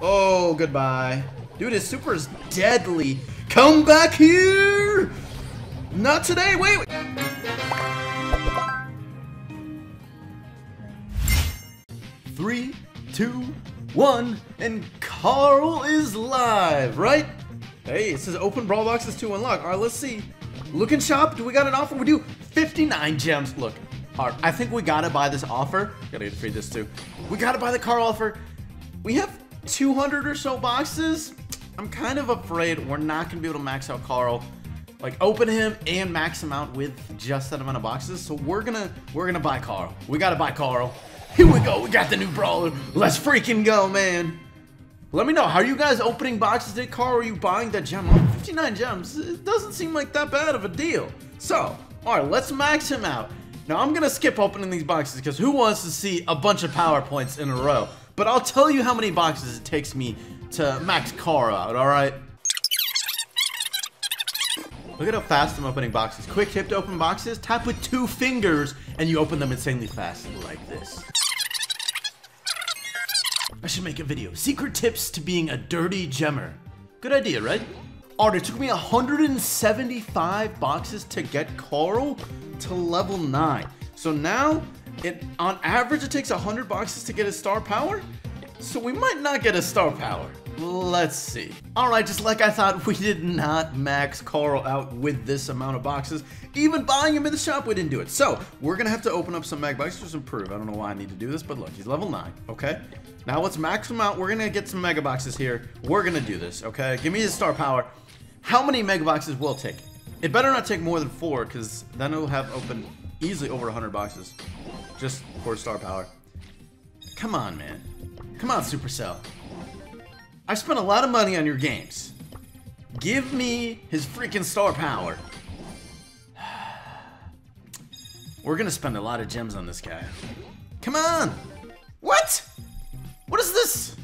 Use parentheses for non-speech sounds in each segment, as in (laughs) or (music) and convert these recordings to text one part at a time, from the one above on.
Oh, goodbye. Dude, his super is deadly. Come back here! Not today, wait, wait. Three, two, one, and Carl is live, right? Hey, it says open brawl boxes to unlock. All right, let's see. Look and shop. Do we got an offer? We do 59 gems. Look, all right, I think we gotta buy this offer. Gotta get free this too. We gotta buy the Carl offer. We have 200 or so boxes. I'm kind of afraid we're not gonna be able to max out Carl. Like open him and max him out with just that amount of boxes. So we're gonna we're gonna buy Carl. We gotta buy Carl. Here we go. We got the new brawler. Let's freaking go, man. Let me know, how are you guys opening boxes Did Carl? Are you buying that gem? 59 gems. It doesn't seem like that bad of a deal. So, alright, let's max him out. Now, I'm gonna skip opening these boxes because who wants to see a bunch of power points in a row? But I'll tell you how many boxes it takes me to max Carl out, alright? Look at how fast I'm opening boxes. Quick tip to open boxes, tap with two fingers and you open them insanely fast, like this. I should make a video. Secret tips to being a dirty gemmer. Good idea, right? Alright, it took me 175 boxes to get Carl to level 9. So now, it on average, it takes 100 boxes to get a star power. So we might not get a star power. Let's see. Alright, just like I thought, we did not max Carl out with this amount of boxes. Even buying him in the shop, we didn't do it. So, we're gonna have to open up some mega boxes to improve. I don't know why I need to do this, but look, he's level 9, okay? Now let's max him out. We're gonna get some mega boxes here. We're gonna do this, okay? Give me his star power. How many mega boxes will take? It better not take more than four, because then it'll have open easily over 100 boxes. Just for star power. Come on, man. Come on, Supercell. I spent a lot of money on your games. Give me his freaking star power. (sighs) We're gonna spend a lot of gems on this guy. Come on! What? What is this?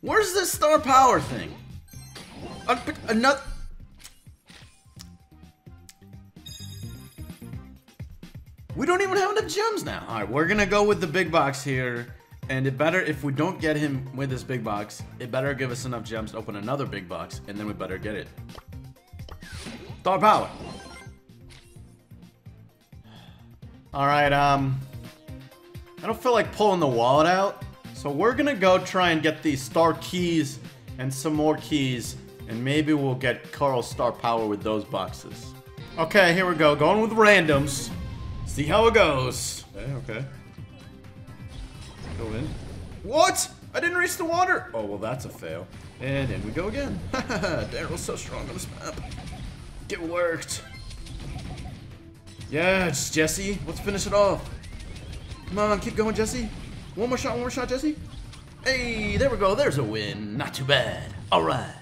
Where's this star power thing? Another... We don't even have enough gems now. Alright, we're gonna go with the big box here. And it better, if we don't get him with this big box, it better give us enough gems to open another big box, and then we better get it. Star power. Alright, um... I don't feel like pulling the wallet out. So we're gonna go try and get these star keys and some more keys. And maybe we'll get Carl's star power with those boxes. Okay, here we go. Going with randoms. See how it goes. Okay, okay. Go in. What? I didn't reach the water. Oh, well, that's a fail. And in we go again. (laughs) Darryl's so strong on this map. Get worked. Yeah, it's Jessie. Let's finish it off. Come on, keep going, Jessie. One more shot, one more shot, Jessie. Hey, there we go. There's a win. Not too bad. All right.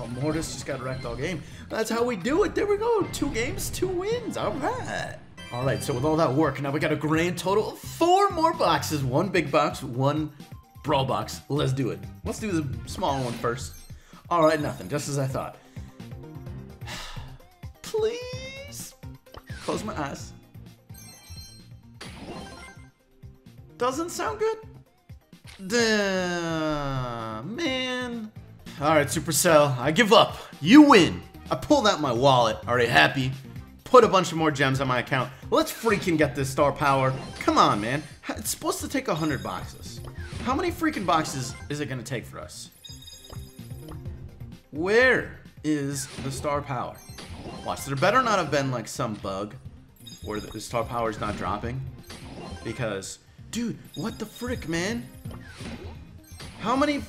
Oh, Mortis just got wrecked all game. That's how we do it. There we go. Two games, two wins. All right. All right, so with all that work, now we got a grand total of four more boxes. One big box, one brawl box. Let's do it. Let's do the smaller one first. All right, nothing. Just as I thought. (sighs) Please. Close my eyes. Doesn't sound good? Duh, man. All right, Supercell, I give up. You win. I pulled out my wallet. Already happy. Put a bunch of more gems on my account. Let's freaking get this star power. Come on, man. It's supposed to take 100 boxes. How many freaking boxes is it going to take for us? Where is the star power? Watch, there better not have been like some bug where the star power is not dropping. Because Dude, what the frick, man? How many...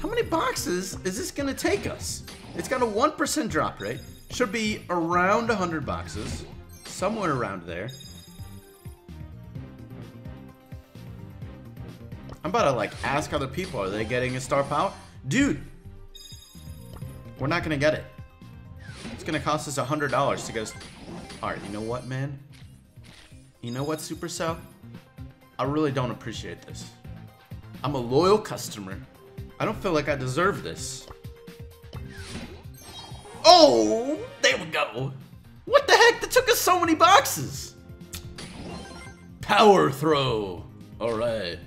How many boxes is this gonna take us? It's got a 1% drop rate. Should be around 100 boxes. Somewhere around there. I'm about to, like, ask other people, are they getting a star power? Dude! We're not gonna get it. It's gonna cost us a $100 to get. Alright, you know what, man? You know what, Supercell? I really don't appreciate this. I'm a loyal customer. I don't feel like I deserve this. Oh, there we go. What the heck? That took us so many boxes. Power throw. All right.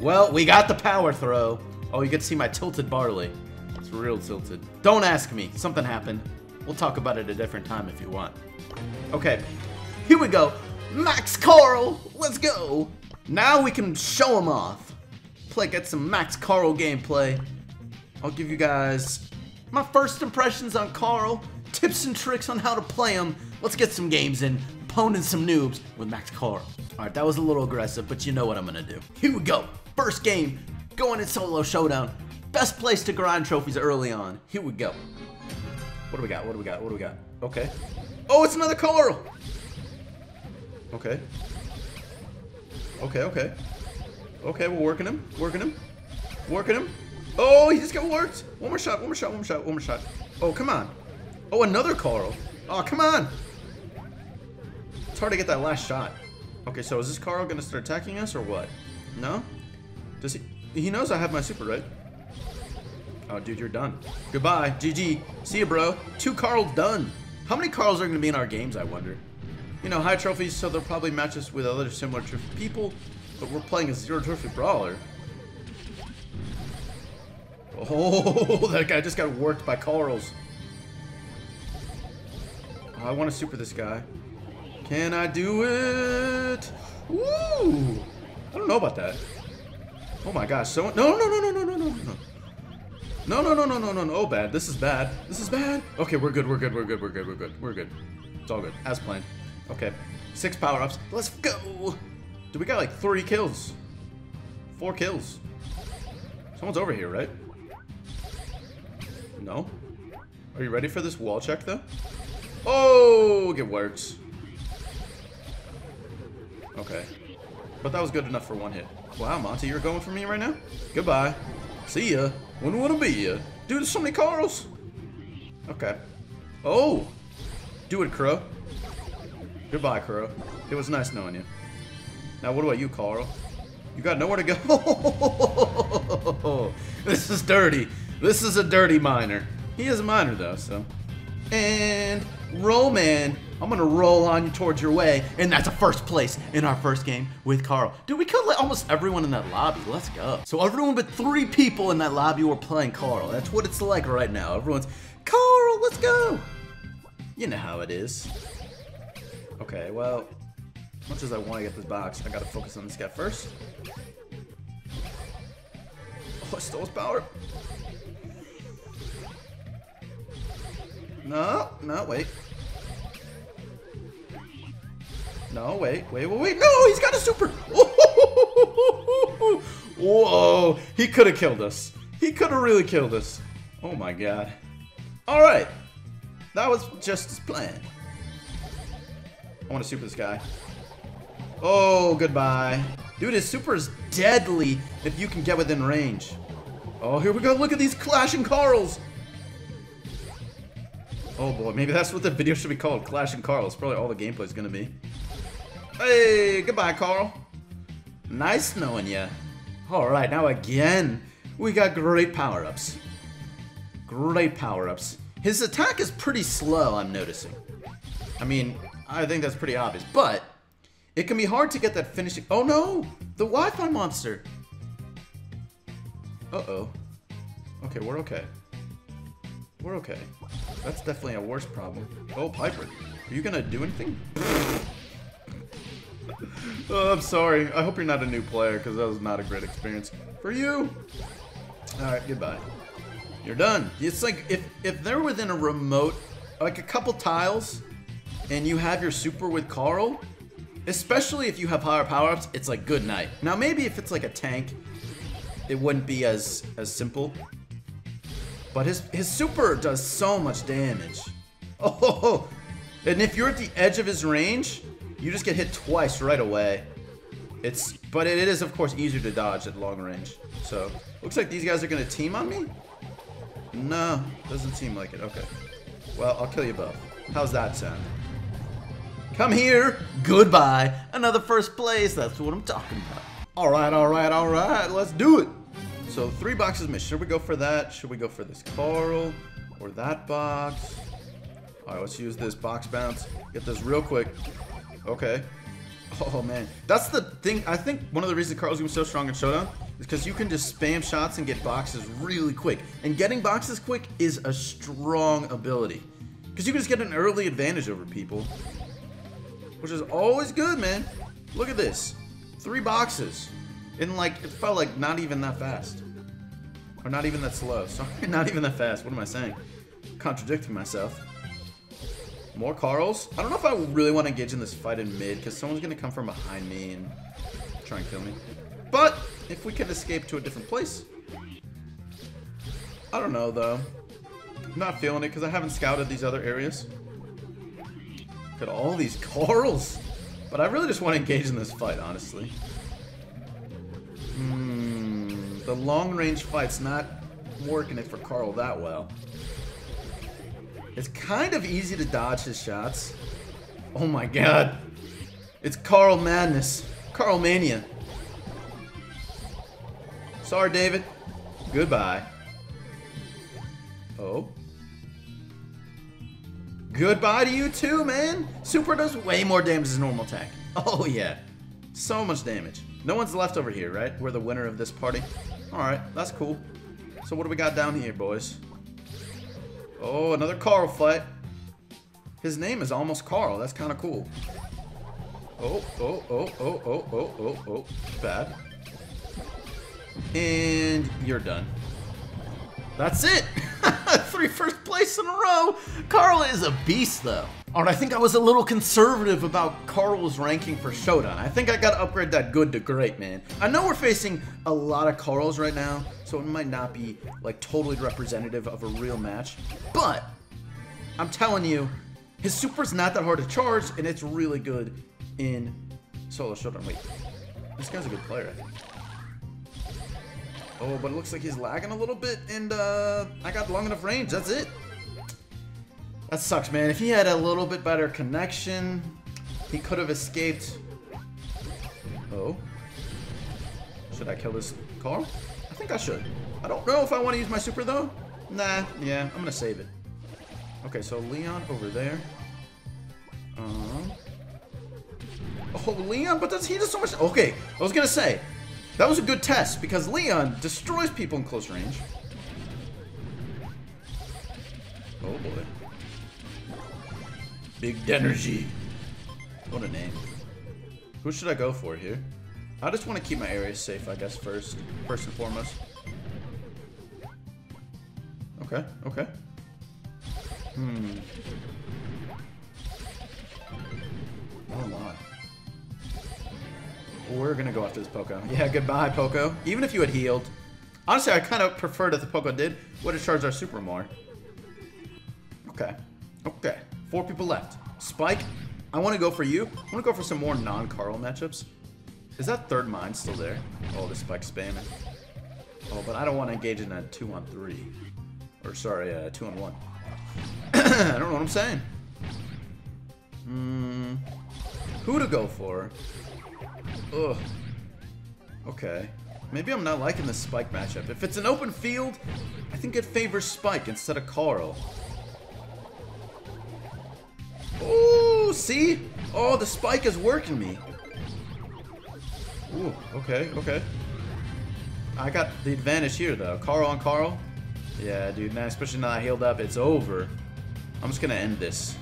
Well, we got the power throw. Oh, you get to see my tilted barley. It's real tilted. Don't ask me. Something happened. We'll talk about it a different time if you want. Okay, here we go. Max Carl, let's go. Now we can show him off. Play, get some Max Carl gameplay. I'll give you guys my first impressions on Carl, tips and tricks on how to play them. Let's get some games in, poning some noobs with Max Carl. All right, that was a little aggressive, but you know what I'm gonna do. Here we go. First game, going in solo showdown. Best place to grind trophies early on. Here we go. What do we got? What do we got? What do we got? Okay. Oh, it's another Carl. Okay. Okay, okay. Okay, we're working him. Working him. Working him. Oh, he just got worked. One more shot, one more shot, one more shot, one more shot. Oh, come on. Oh, another Carl. Oh, come on. It's hard to get that last shot. Okay, so is this Carl gonna start attacking us or what? No? Does he? He knows I have my super, right? Oh, dude, you're done. Goodbye. GG. See you, bro. Two Carl done. How many Carls are going to be in our games, I wonder? You know, high trophies, so they'll probably match us with other similar trophy people, but we're playing a zero trophy brawler. Oh, (laughs) that guy just got worked by Carls. Oh, I want to super this guy. Can I do it? Woo! I don't know about that. Oh my gosh, so no no no no no no no no. No, no, no, no, no, no, no. Oh, bad. This is bad. This is bad. Okay, we're good. We're good. We're good. We're good. We're good. We're good. It's all good. As planned. Okay. Six power-ups. Let's go. Do we got like three kills? Four kills. Someone's over here, right? No? Are you ready for this wall check, though? Oh, it works. Okay. But that was good enough for one hit. Wow, Monty, you're going for me right now? Goodbye. See ya. When Wouldn't be ya. Dude, there's so many Carls. Okay. Oh. Do it, Crow. Goodbye, Crow. It was nice knowing you. Now, what about you, Carl? You got nowhere to go. (laughs) this is dirty. This is a dirty miner. He is a miner, though, so. And Roman I'm gonna roll on you towards your way, and that's a first place in our first game with Carl. Dude, we killed almost everyone in that lobby. Let's go. So everyone but three people in that lobby were playing Carl. That's what it's like right now. Everyone's, Carl, let's go. You know how it is. Okay, well, as much as I want to get this box, I gotta focus on this guy first. Oh, I stole his power. No, no, wait. No, wait, wait, wait, wait. No, he's got a super. (laughs) Whoa, he could have killed us. He could have really killed us. Oh my god. All right. That was just his plan. I want to super this guy. Oh, goodbye. Dude, his super is deadly if you can get within range. Oh, here we go. Look at these clashing Carls. Oh boy, maybe that's what the video should be called, Clashing Carl. It's probably all the gameplay is going to be. Hey, goodbye, Carl. Nice knowing you. Alright, now again, we got great power-ups. Great power-ups. His attack is pretty slow, I'm noticing. I mean, I think that's pretty obvious, but it can be hard to get that finishing... Oh no! The Wi-Fi monster! Uh-oh. Okay, we're okay. We're okay. That's definitely a worse problem. Oh, Piper. Are you gonna do anything? Oh, I'm sorry. I hope you're not a new player, because that was not a great experience. For you! Alright, goodbye. You're done. It's like, if, if they're within a remote, like a couple tiles, and you have your super with Carl, especially if you have higher power-ups, it's like good night. Now maybe if it's like a tank, it wouldn't be as, as simple. But his, his super does so much damage. (laughs) Oh, and if you're at the edge of his range, you just get hit twice right away. It's, but it is of course easier to dodge at long range. So, looks like these guys are gonna team on me? No, doesn't seem like it. Okay. Well, I'll kill you both. How's that sound? Come here. Goodbye. Another first place. That's what I'm talking about. All right, all right, all right. Let's do it. So three boxes missed. Should we go for that? Should we go for this Carl or that box? All right, let's use this box bounce. Get this real quick. Okay. (laughs) Oh, man. That's the thing. I think one of the reasons Carl's going to be so strong in Showdown is because you can just spam shots and get boxes really quick. And getting boxes quick is a strong ability. Because you can just get an early advantage over people. Which is always good, man. Look at this. Three boxes. In like, it felt like not even that fast. Or not even that slow. (laughs) Sorry, not even that fast. What am I saying? Contradicting myself. More Carls? I don't know if I really want to engage in this fight in mid, because someone's going to come from behind me and try and kill me. But, if we can escape to a different place. I don't know, though. I'm not feeling it, because I haven't scouted these other areas. Look at all these Carls! But I really just want to engage in this fight, honestly. Hmm, the long-range fight's not working it for Carl that well. It's kind of easy to dodge his shots. Oh my god. It's Carl Madness. Carl Mania. Sorry, David. Goodbye. Oh. Goodbye to you too, man. Super does way more damage than normal attack. (laughs) Oh, yeah. So much damage. No one's left over here, right? We're the winner of this party. Alright, that's cool. So what do we got down here, boys? Oh, another Carl fight. His name is almost Carl. That's kind of cool. Oh, oh, oh, oh, oh, oh, oh, oh. Bad. And you're done. That's it. (laughs) Three first place in a row. Carl is a beast, though. Alright, I think I was a little conservative about Carl's ranking for Showdown. I think I gotta upgrade that good to great, man. I know we're facing a lot of Carls right now, so it might not be, like, totally representative of a real match. But, I'm telling you, his super's not that hard to charge, and it's really good in Solo Showdown. Wait, this guy's a good player, I think. Oh, but it looks like he's lagging a little bit, and uh, I got long enough range. That's it. That sucks, man. If he had a little bit better connection, he could have escaped. Oh. Should I kill this car? I think I should. I don't know if I want to use my super, though. Nah, yeah, I'm going to save it. Okay, so Leon over there. Um. Oh, Leon, but does he does so much? Okay, I was going to say, that was a good test, because Leon destroys people in close range. Oh, boy. Big energy. What a name. Who should I go for here? I just want to keep my area safe, I guess, first. First and foremost. Okay, okay. Hmm. A lot. We're gonna go after this Poco. Yeah, goodbye, Poco. Even if you had healed. Honestly, I kind of preferred that the Poco did. Would have charged our super more. Okay. Okay. Four people left. Spike, I want to go for you. I want to go for some more non-Carl matchups. Is that third mine still there? Oh, the Spike spamming. Oh, but I don't want to engage in a two on three. Or sorry, uh, two on one. (coughs) I don't know what I'm saying. Hmm. Who to go for? Ugh. Okay. Maybe I'm not liking this Spike matchup. If it's an open field, I think it favors Spike instead of Carl. Ooh, see? Oh, the spike is working me. Ooh, okay, okay. I got the advantage here, though. Carl on Carl. Yeah, dude, now, especially now I healed up, it's over. I'm just gonna end this.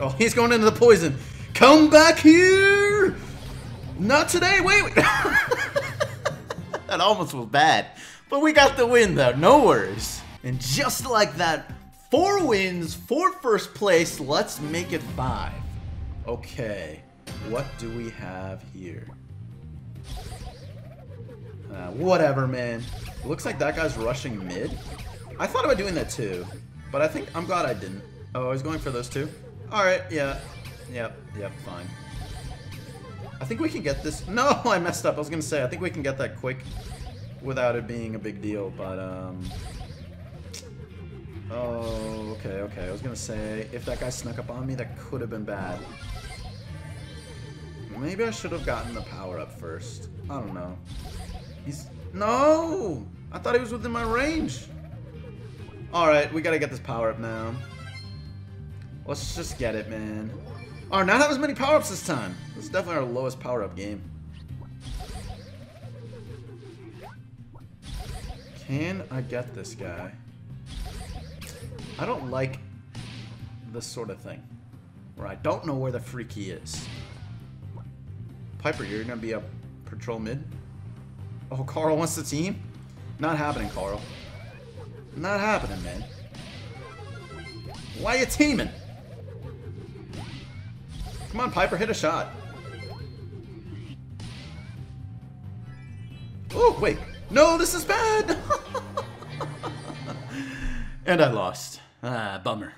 Oh, (laughs) he's going into the poison. Come back here! Not today, wait, (laughs) that almost was bad. But we got the win, though, no worries. And just like that, Four wins, four first place. Let's make it five. Okay, what do we have here? Uh, whatever, man. Looks like that guy's rushing mid. I thought about doing that too, but I think I'm glad I didn't. Oh, I was going for those two. All right, yeah, yep, yep, fine. I think we can get this. No, (laughs) I messed up. I was gonna say I think we can get that quick without it being a big deal, but um, Oh, okay, okay. I was gonna say, if that guy snuck up on me, that could have been bad. Maybe I should have gotten the power up first. I don't know. He's... No! I thought he was within my range. Alright, we gotta get this power up now. Let's just get it, man. Oh, not have as many power-ups this time. This is definitely our lowest power-up game. Can I get this guy? I don't like this sort of thing. Where I don't know where the freak he is. Piper, you're gonna be a patrol mid? Oh, Carl wants the team? Not happening, Carl. Not happening, man. Why you teaming? Come on, Piper, hit a shot. Oh, wait. No, this is bad! (laughs) and I lost. Ah, bummer.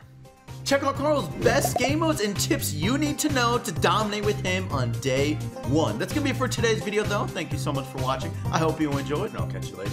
Check out Carl's best game modes and tips you need to know to dominate with him on day one. That's gonna be it for today's video though. Thank you so much for watching. I hope you enjoyed and I'll catch you later.